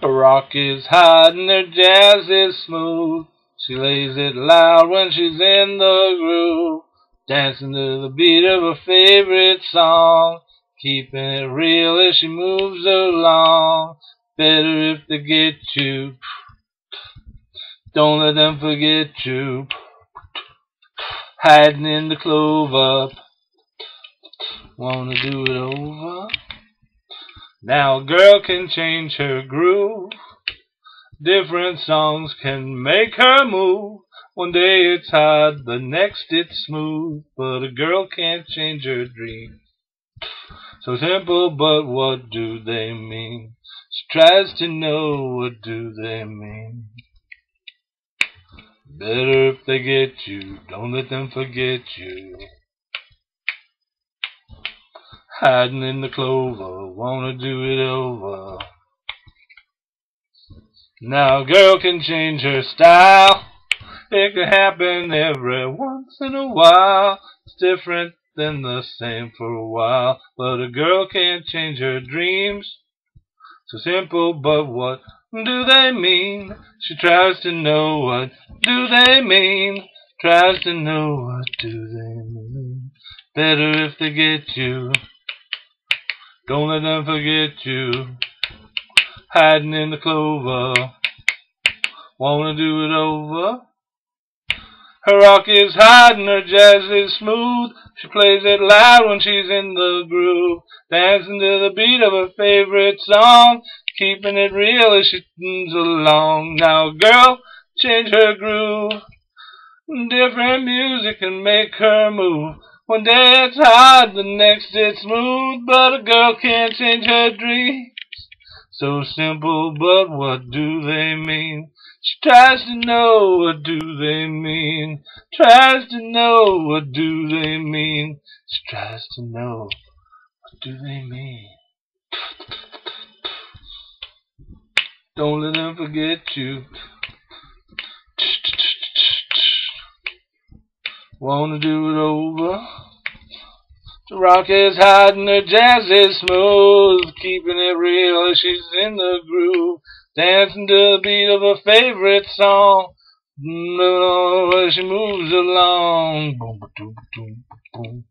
Her rock is hot and her jazz is smooth. She lays it loud when she's in the groove, dancing to the beat of her favorite song, keeping it real as she moves along. Better if they get you, don't let them forget you. Hiding in the clover, wanna do it over? Now girl can change her groove. Different songs can make her move. One day it's hard, the next it's smooth. But a girl can't change her dreams. So simple, but what do they mean? She tries to know what do they mean. Better if they get you, don't let them forget you. Hiding in the clover, wanna do it over. Now a girl can change her style. It can happen every once in a while. It's different than the same for a while. But a girl can't change her dreams. So simple, but what do they mean? She tries to know what do they mean. Tries to know what do they mean. Better if they get you. Don't let them forget you hiding in the clover. Wanna do it over? Her rock is hot and her jazz is smooth. She plays it loud when she's in the groove, dancing to the beat of her favorite song, keeping it real as she moves along. Now, girl, change her groove. Different music can make her move. One day it's the next it's smooth, but a girl can't change her dreams. So simple, but what do they mean? She tries to know what do they mean. Tries to know what do they mean. She tries to know what do they mean. Don't let them forget you. Wanna do it over? The rock is hot and the jazz is smooth, keeping it real she's in the groove, dancing to the beat of her favorite song. She moves along, boom, boom, boom, boom.